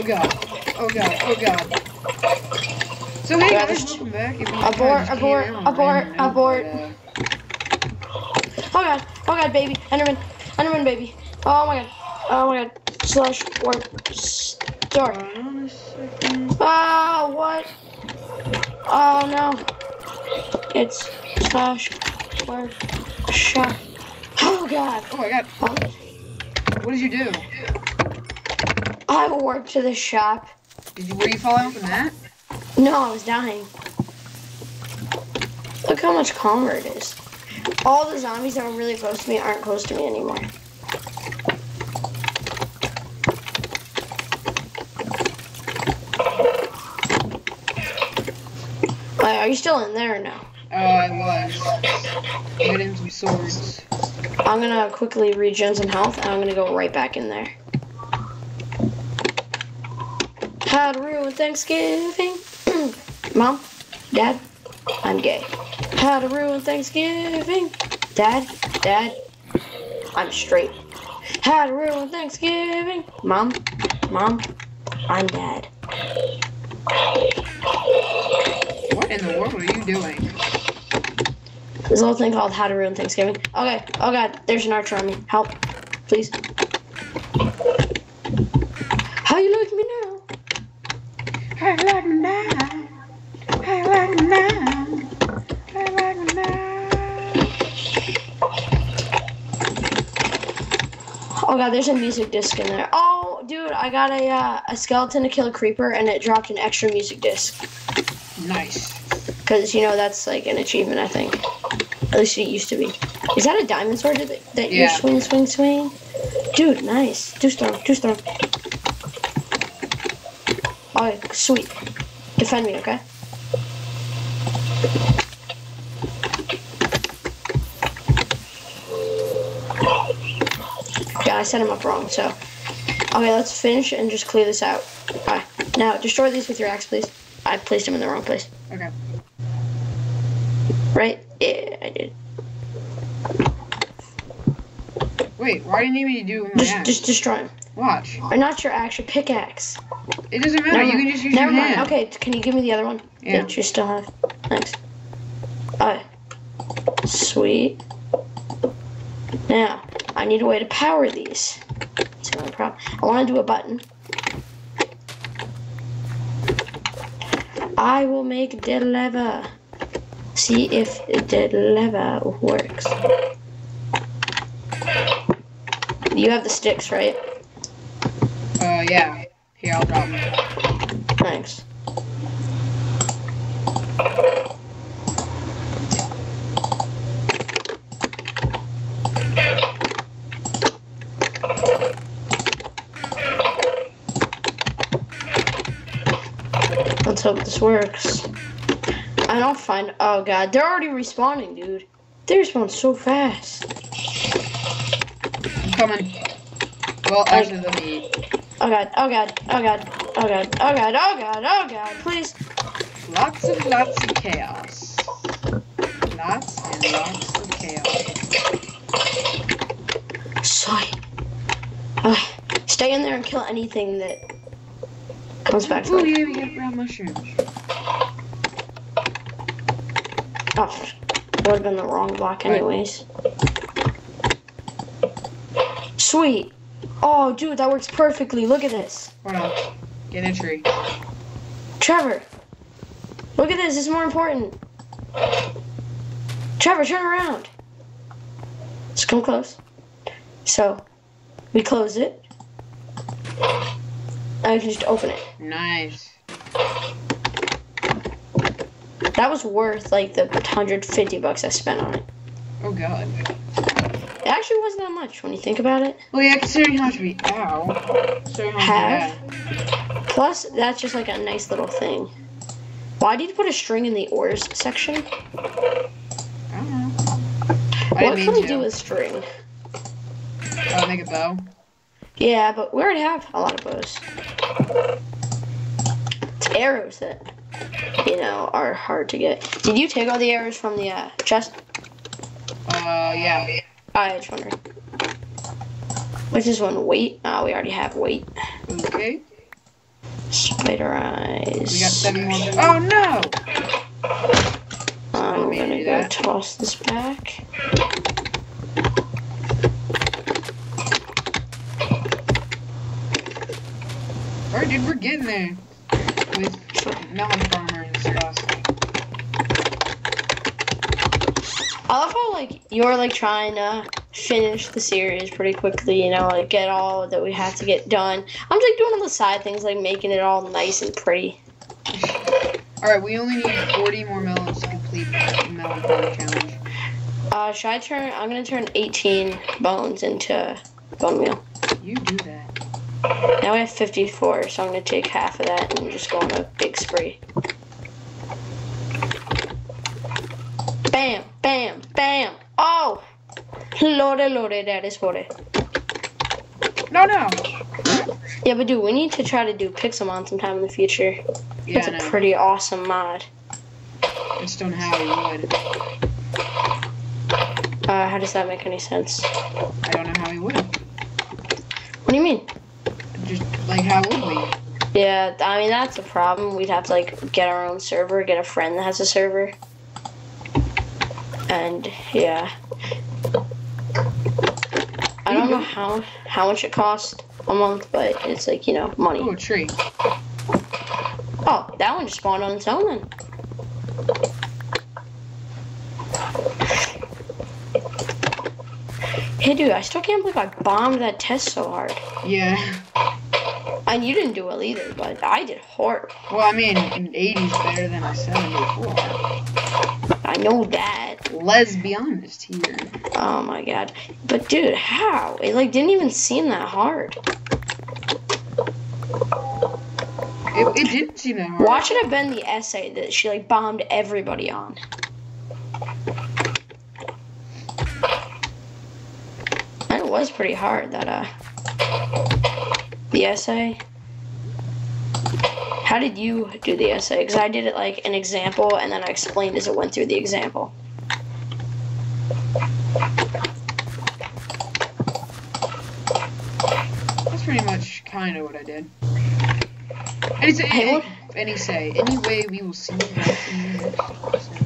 Oh god. Oh god. Oh god. So hey guys, welcome back. If you Abort, abort, came in on a abort, abort. Oh god, oh god, baby, Enderman, Enderman, baby. Oh my god, oh my god. Slash warp start. Ah, what? Oh no. It's slash warp shot. Oh god. Oh my god. Oh, What did you do? I warped to the shop. Did you? Were you fall out from that? No, I was dying. Look how much calmer it is. All the zombies that were really close to me aren't close to me anymore. Wait, are you still in there or no? Oh, I was. Some swords. I'm gonna quickly regen some health and I'm gonna go right back in there. How to ruin Thanksgiving. Mom, Dad, I'm gay. How to ruin Thanksgiving. Dad, Dad, I'm straight. How to ruin Thanksgiving. Mom, Mom, I'm dad. What in the world are you doing? There's a little thing called How to Ruin Thanksgiving. Okay, oh god, there's an archer on me. Help, please. How you like me now? I like me now. I like me now. I like me now. Oh god, there's a music disc in there. Oh, dude, I got a uh, a skeleton to kill a creeper, and it dropped an extra music disc. Nice. Cause you know that's like an achievement, I think. At least it used to be. Is that a diamond sword that, that you Yeah. swing, swing, swing? Dude, nice. Two storm, two storm. Okay, sweet. Defend me, okay? Yeah, I set him up wrong, so. Okay, let's finish and just clear this out. Okay. Now, destroy these with your axe, please. I placed him in the wrong place. Okay. Right? Yeah, I did. Wait, why didn't you need me to do my Just, axe? just destroy him. Watch. Or not your axe, your pickaxe. It doesn't matter. Never You mind. can just use Never your mind. hand. Okay, can you give me the other one? Yeah. That you still have. Thanks. Alright. Sweet. Now, I need a way to power these. That's the only problem. I want to do a button. I will make the lever. See if the lever works. You have the sticks, right? Uh, yeah. Here, I'll drop it. Thanks. Let's hope this works. I don't find. Oh god, they're already respawning, dude. They respawn so fast. I'm coming. Well, actually, let me. Oh god, oh god, oh god, oh god, oh god, oh god, oh god, please. Lots and lots of chaos. Lots and lots of chaos. Sorry. Okay, stay in there and kill anything that comes back to Oh life. yeah, we got brown mushrooms. Oh, that would have been the wrong block anyways. Sweet. Oh, dude, that works perfectly. Look at this. Hold on. Get in a tree. Trevor. Look at this. This is more important. Trevor, turn around. Just come close. So, we close it. Now you can just open it. Nice. That was worth like the 150 bucks I spent on it. Oh god. It actually wasn't that much when you think about it. Well, yeah, considering how much we ow. Have. Plus, that's just like a nice little thing. Why did you put a string in the ores section? I don't know. What can we to. do with string? Oh, make a bow. Yeah, but we already have a lot of bows. It's arrows that, you know, are hard to get. Did you take all the arrows from the uh, chest? Uh, yeah. I was wondering. Which is one weight? Oh, we already have weight. Okay. Spider eyes. We got seven more. Oh no! I'm gonna go that. toss this back. Alright, dude, we're getting there. With melon farmer and stuff. I love how like you're like trying to finish the series pretty quickly, you know, like get all that we have to get done. I'm just like doing all the side things, like making it all nice and pretty. Alright, we only need 40 more melons to complete the melon farm challenge. Uh, should I turn? I'm gonna turn 18 bones into bone meal. You do that. Now we have 54, so I'm gonna take half of that and just go on a big spree. Lore, lore, that is hore. No, no! Yeah, but dude, we need to try to do Pixelmon sometime in the future. Yeah, That's I a pretty awesome mod. I just don't know how he would. Uh, how does that make any sense? I don't know how he would. What do you mean? Just, like, how would we? Yeah, I mean that's a problem. We'd have to like get our own server, get a friend that has a server. And yeah. I don't know how how much it costs a month, but it's like, you know, money. Oh, a tree. Oh, that one just spawned on its own then. Hey dude, I still can't believe I bombed that test so hard. Yeah. And you didn't do well either, but I did horrible. Well, I mean, an 80 is better than a 74. I know that. Let's be honest here. Oh my god. But dude, how? It like didn't even seem that hard. It, it didn't seem that hard. Watch it have been the essay that she like bombed everybody on. It was pretty hard that uh the essay. How did you do the essay? Because I did it like an example and then I explained as it went through the example. That's pretty much kind of what I did. He say, and he say, anyway, we will see you